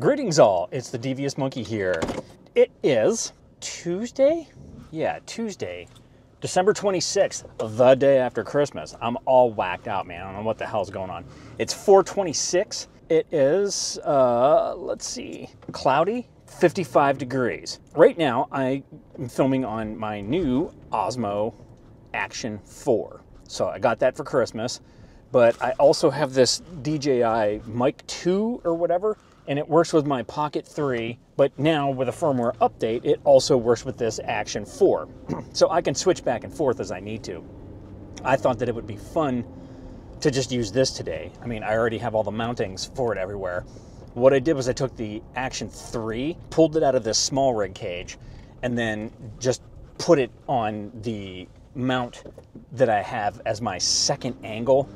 Greetings, all. It's the Devious Monkey here. It is Tuesday? Yeah, Tuesday, December 26th, the day after Christmas. I'm all whacked out, man. I don't know what the hell's going on. It's 426. It is, uh, let's see, cloudy, 55 degrees. Right now, I am filming on my new Osmo Action 4. So I got that for Christmas, but I also have this DJI Mic 2 or whatever and it works with my Pocket 3, but now with a firmware update, it also works with this Action 4. so I can switch back and forth as I need to. I thought that it would be fun to just use this today. I mean, I already have all the mountings for it everywhere. What I did was I took the Action 3, pulled it out of this small rig cage, and then just put it on the mount that I have as my second angle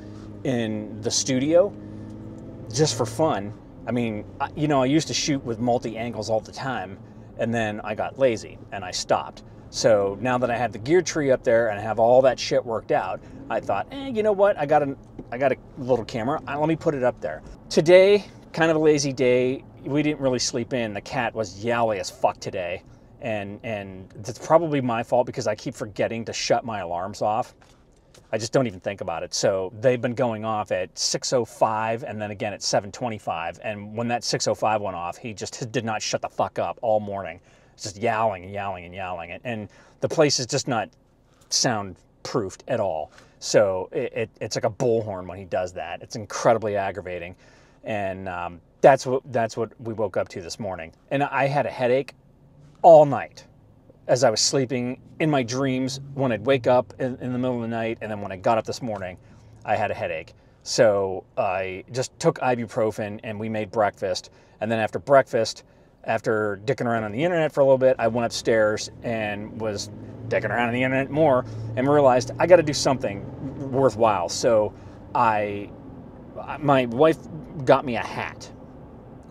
in the studio just for fun I mean, you know, I used to shoot with multi angles all the time, and then I got lazy and I stopped. So now that I have the gear tree up there and I have all that shit worked out, I thought, eh, you know what? I got a, I got a little camera. Let me put it up there. Today, kind of a lazy day. We didn't really sleep in. The cat was yowly as fuck today, and and that's probably my fault because I keep forgetting to shut my alarms off. I just don't even think about it. So they've been going off at 6:05 and then again at 7:25. And when that 6:05 went off, he just did not shut the fuck up all morning. Just yowling and yowling and yowling. And the place is just not soundproofed at all. So it, it, it's like a bullhorn when he does that. It's incredibly aggravating, and um, that's what that's what we woke up to this morning. And I had a headache all night as I was sleeping in my dreams when I'd wake up in, in, the middle of the night, and then when I got up this morning, I had a headache. So I just took ibuprofen and we made breakfast. And then after breakfast, after dicking around on the internet for a little bit, I went upstairs and was dicking around on the internet more and realized I got to do something worthwhile. So I, my wife got me a hat,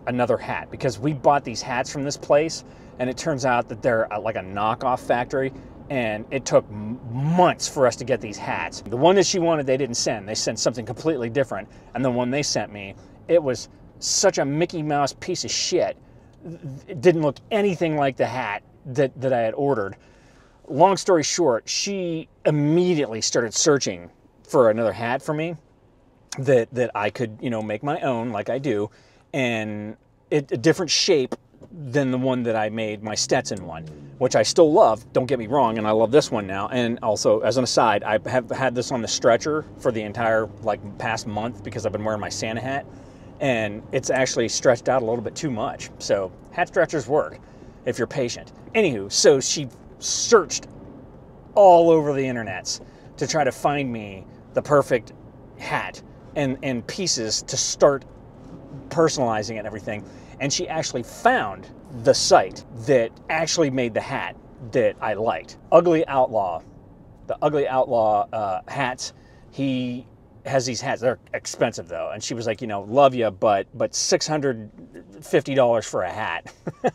another hat, because we bought these hats from this place and it turns out that they're uh, like a knockoff factory and it took months for us to get these hats. The one that she wanted, they didn't send. They sent something completely different. And the one they sent me, it was such a Mickey Mouse piece of shit. It didn't look anything like the hat that, that I had ordered. Long story short, she immediately started searching for another hat for me that, that I could, you know, make my own like I do. And it, a different shape than the one that I made, my Stetson one, which I still love, don't get me wrong, and I love this one now. And also, as an aside, I have had this on the stretcher for the entire like past month because I've been wearing my Santa hat, and it's actually stretched out a little bit too much. So hat stretchers work if you're patient. Anywho, so she searched all over the internets to try to find me the perfect hat and, and pieces to start personalizing it and everything and she actually found the site that actually made the hat that I liked. Ugly Outlaw, the Ugly Outlaw uh, hats. He has these hats. They're expensive though, and she was like, you know, love you, but but six hundred fifty dollars for a hat.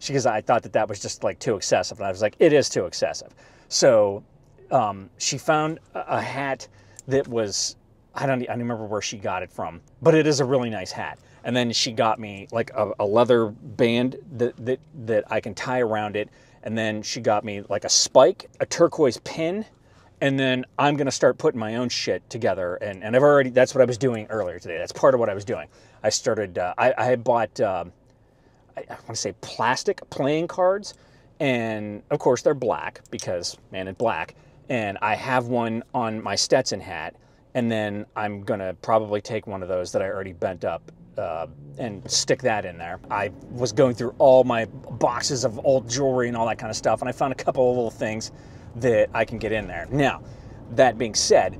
she goes, I thought that that was just like too excessive, and I was like, it is too excessive. So um, she found a hat that was I don't I don't remember where she got it from, but it is a really nice hat and then she got me like a, a, leather band that, that that I can tie around it, and then she got me like a spike, a turquoise pin, and then I'm gonna start putting my own shit together. And, and I've already that's what I was doing earlier today. That's part of what I was doing. I started. Uh, I, I bought. Um, I, I want to say plastic playing cards, and of course they're black because man in black. And I have one on my Stetson hat, and then I'm gonna probably take one of those that I already bent up uh, and stick that in there. I was going through all my boxes of old jewelry and all that kind of stuff, and I found a couple of little things that I can get in there. Now, that being said,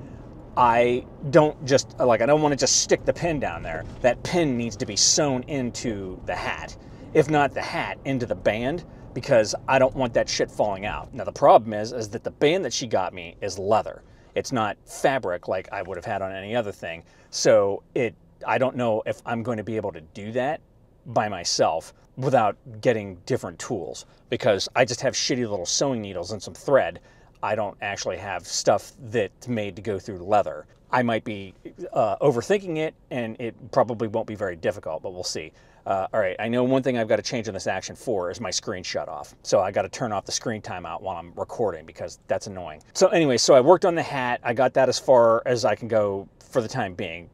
I don't just like I don't want to just stick the pin down there. That pin needs to be sewn into the hat. If not the hat, into the band because I don't want that shit falling out. Now the problem is is that the band that she got me is leather. It's not fabric like I would have had on any other thing. So it I don't know if I'm going to be able to do that by myself without getting different tools because I just have shitty little sewing needles and some thread. I don't actually have stuff that's made to go through leather. I might be uh, overthinking it and it probably won't be very difficult, but we'll see. Uh, all right, I know one thing I've got to change in this Action 4 is my screen shut off. So I got to turn off the screen timeout while I'm recording because that's annoying. So anyway, so I worked on the hat. I got that as far as I can go for the time being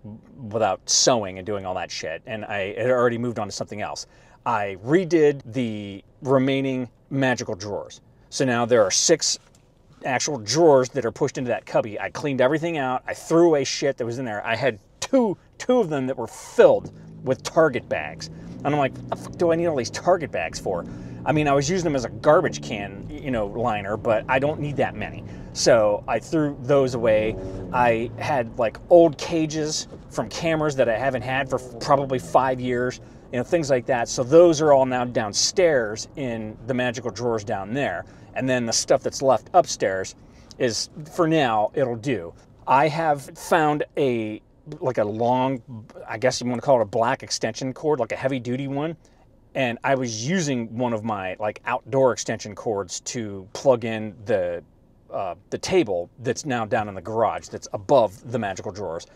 without sewing and doing all that shit. And I had already moved on to something else. I redid the remaining magical drawers. So now there are six actual drawers that are pushed into that cubby. I cleaned everything out. I threw away shit that was in there. I had two two of them that were filled with Target bags. And I'm like, what the fuck do I need all these Target bags for? I mean, I was using them as a garbage can, you know, liner, but I don't need that many. So I threw those away. I had like old cages from cameras that I haven't had for probably five years, you know, things like that. So those are all now downstairs in the magical drawers down there. And then the stuff that's left upstairs is, for now, it'll do. I have found a like a long, I guess you want to call it a black extension cord, like a heavy duty one. And I was using one of my like outdoor extension cords to plug in the uh, the table that's now down in the garage that's above the magical drawers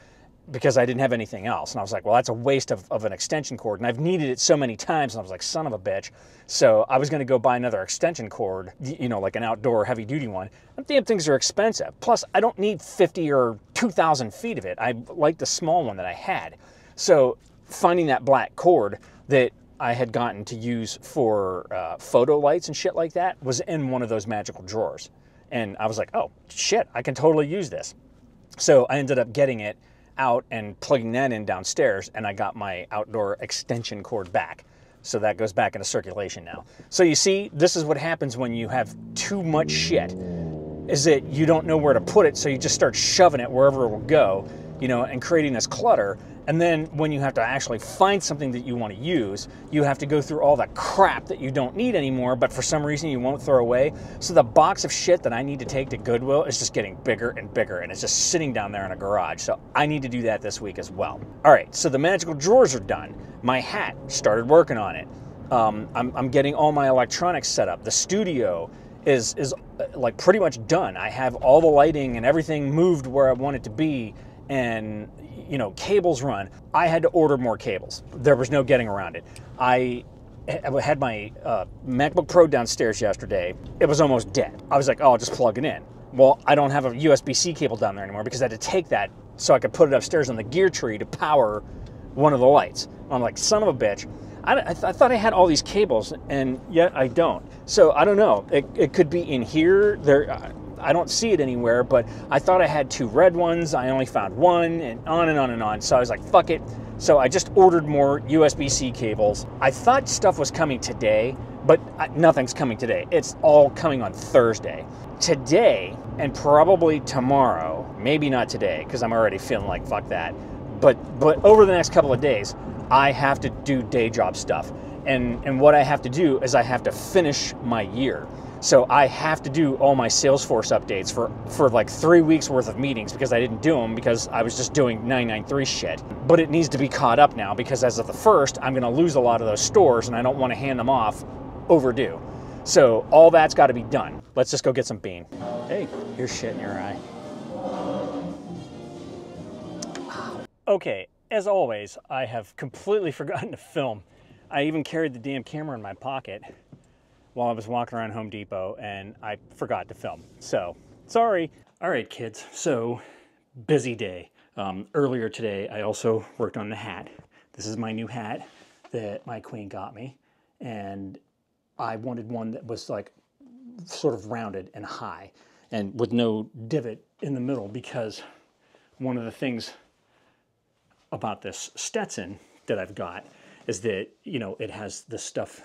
because I didn't have anything else. And I was like, well, that's a waste of, of an extension cord. And I've needed it so many times. And I was like, son of a bitch. So I was going to go buy another extension cord, you know, like an outdoor heavy duty one. And damn things are expensive. Plus, I don't need 50 or 2,000 feet of it. I like the small one that I had. So finding that black cord that I had gotten to use for uh, photo lights and shit like that was in one of those magical drawers. And I was like, oh, shit, I can totally use this. So I ended up getting it out and plugging that in downstairs, and I got my outdoor extension cord back. So that goes back into circulation now. So you see, this is what happens when you have too much shit, is that you don't know where to put it, so you just start shoving it wherever it will go, you know, and creating this clutter. And then when you have to actually find something that you want to use, you have to go through all that crap that you don't need anymore, but for some reason you won't throw away. So the box of shit that I need to take to Goodwill is just getting bigger and bigger, and it's just sitting down there in a garage. So I need to do that this week as well. All right, so the magical drawers are done. My hat, started working on it. Um, I'm, I'm getting all my electronics set up. The studio is is uh, like pretty much done. I have all the lighting and everything moved where I want it to be, and you know, cables run. I had to order more cables. There was no getting around it. I had my uh, MacBook Pro downstairs yesterday. It was almost dead. I was like, oh, I'll just plug it in. Well, I don't have a USB C cable down there anymore because I had to take that so I could put it upstairs on the gear tree to power one of the lights. I'm like, son of a bitch. I, I, th- I, thought I had all these cables, and yet I don't. So I don't know. It, it could be in here. There, I don't see it anywhere, but I thought I had two red ones. I only found one, and on and on and on. So I was like, fuck it. So I just ordered more USB C cables. I thought stuff was coming today, but uh, nothing's coming today. It's all coming on Thursday. Today, and probably tomorrow, maybe not today, because I'm already feeling like fuck that. But but over the next couple of days, I have to do day job stuff. And and what I have to do is I have to finish my year. So I have to do all my Salesforce updates for, for like three weeks worth of meetings because I didn't do them because I was just doing 993 shit. But it needs to be caught up now because as of the first, I'm going to lose a lot of those stores and I don't want to hand them off overdue. So all that's got to be done. Let's just go get some bean. Hey, here's shit in your eye. Okay, as always, I have completely forgotten to film. I even carried the damn camera in my pocket while I was walking around Home Depot and I forgot to film. So, sorry. All right, kids. So, busy day. Um, earlier today, I also worked on the hat. This is my new hat that my queen got me. And I wanted one that was like sort of rounded and high and with no divot in the middle because one of the things about this Stetson that I've got is that, you know, it has this stuff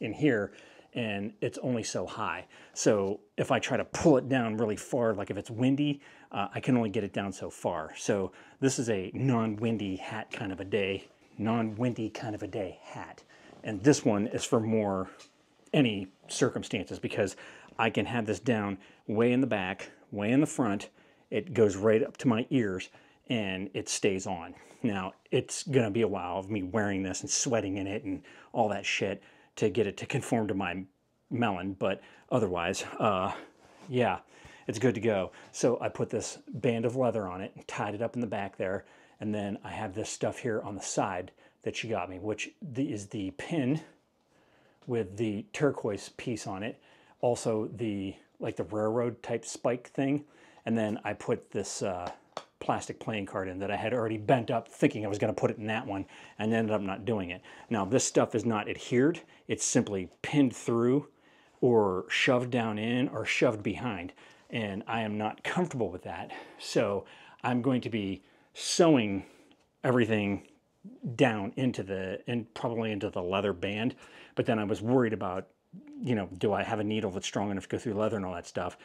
in here and it's only so high. So if I try to pull it down really far, like if it's windy, uh, I can only get it down so far. So this is a non-windy hat kind of a day, non-windy kind of a day hat. And this one is for more any circumstances because I can have this down way in the back, way in the front. It goes right up to my ears and it stays on. Now, it's going to be a while of me wearing this and sweating in it and all that shit to get it to conform to my melon, but otherwise, uh, yeah, it's good to go. So I put this band of leather on it, and tied it up in the back there, and then I have this stuff here on the side that she got me, which is the pin with the turquoise piece on it. Also the, like the railroad type spike thing. And then I put this uh, plastic playing card in that I had already bent up thinking I was gonna put it in that one and ended up not doing it. Now this stuff is not adhered. It's simply pinned through or shoved down in or shoved behind. And I am not comfortable with that. So I'm going to be sewing everything down into the and probably into the leather band but then i was worried about you know do i have a needle that's strong enough to go through leather and all that stuff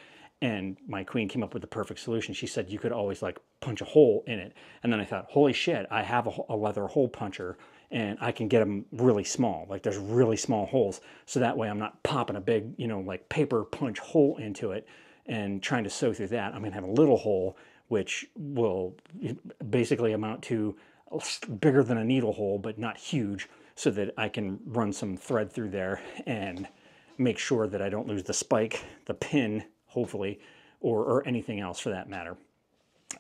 and my queen came up with the perfect solution. She said you could always like punch a hole in it. And then i thought holy shit i have a, a leather hole puncher and i can get them really small. Like there's really small holes. So that way i'm not popping a big you know like paper punch hole into it and trying to sew through that. I'm going to have a little hole which will basically amount to bigger than a needle hole, but not huge, so that I can run some thread through there and make sure that I don't lose the spike, the pin, hopefully, or, or anything else for that matter.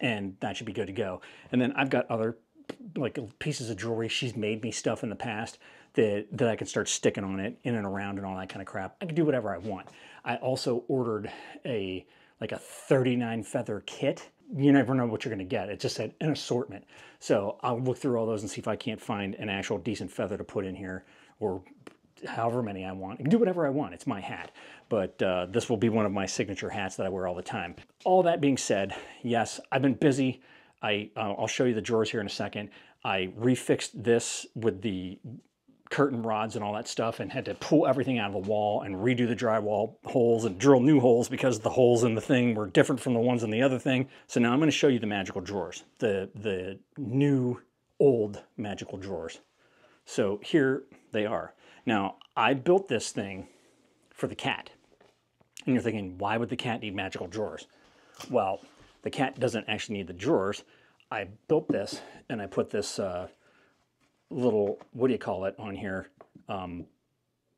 And that should be good to go. And then I've got other like pieces of jewelry. She's made me stuff in the past that, that I can start sticking on it in and around and all that kind of crap. I can do whatever I want. I also ordered a like a 39 feather kit you never know what you're going to get. It's just said an assortment. So I'll look through all those and see if I can't find an actual decent feather to put in here or however many I want. I can do whatever I want. It's my hat. But uh, this will be one of my signature hats that I wear all the time. All that being said, yes, I've been busy. I, uh, I'll show you the drawers here in a second. I refixed this with the curtain rods and all that stuff and had to pull everything out of the wall and redo the drywall holes and drill new holes because the holes in the thing were different from the ones in the other thing. So now I'm going to show you the magical drawers, the, the new old magical drawers. So here they are. Now I built this thing for the cat. And you're thinking, why would the cat need magical drawers? Well, the cat doesn't actually need the drawers. I built this and I put this uh, little, what do you call it on here? Um,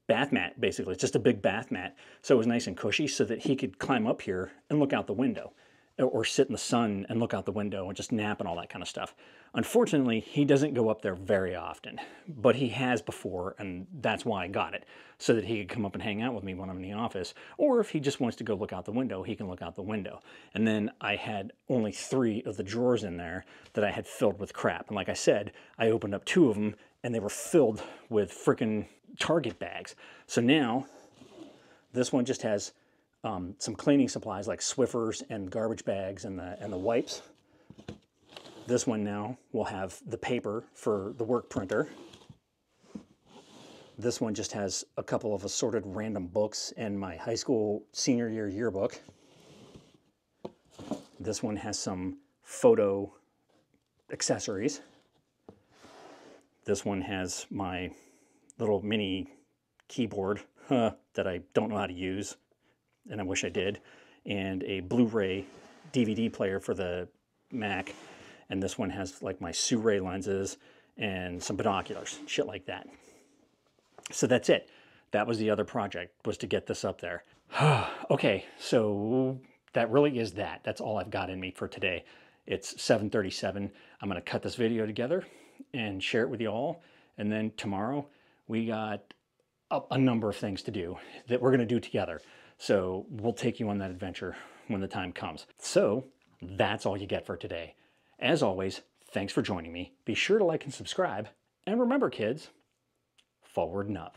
bath mat, basically. It's just a big bath mat. So it was nice and cushy so that he could climb up here and look out the window or sit in the sun and look out the window and just nap and all that kind of stuff. Unfortunately, he doesn't go up there very often, but he has before, and that's why I got it, so that he could come up and hang out with me when I'm in the office, or if he just wants to go look out the window, he can look out the window. And then I had only three of the drawers in there that I had filled with crap. And like I said, I opened up two of them, and they were filled with freaking Target bags. So now, this one just has um, some cleaning supplies like Swiffers and garbage bags and the, and the wipes. This one now will have the paper for the work printer. This one just has a couple of assorted random books and my high school senior year yearbook. This one has some photo accessories. This one has my little mini keyboard huh, that I don't know how to use, and I wish I did, and a Blu-ray DVD player for the Mac and this one has like my Sirui lenses and some binoculars, shit like that. So that's it. That was the other project, was to get this up there. okay, so that really is that. That's all I've got in me for today. It's 7.37. I'm going to cut this video together and share it with you all. And then tomorrow we got a, a number of things to do that we're going to do together. So we'll take you on that adventure when the time comes. So that's all you get for today. As always, thanks for joining me. Be sure to like and subscribe. And remember, kids, forward and up.